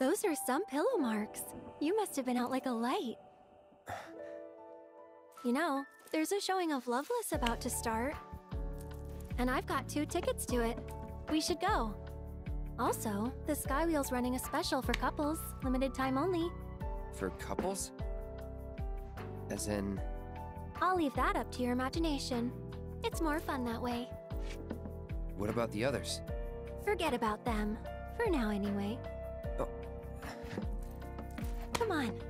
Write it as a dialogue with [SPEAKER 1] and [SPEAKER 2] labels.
[SPEAKER 1] Those are some pillow marks. You must have been out like a light. You know, there's a showing of Loveless about to start. And I've got two tickets to it. We should go. Also, the Skywheel's running a special for couples, limited time only.
[SPEAKER 2] For couples? As in.
[SPEAKER 1] I'll leave that up to your imagination. It's more fun that way.
[SPEAKER 2] What about the others?
[SPEAKER 1] Forget about them. For now, anyway.
[SPEAKER 2] Oh.
[SPEAKER 1] Come on.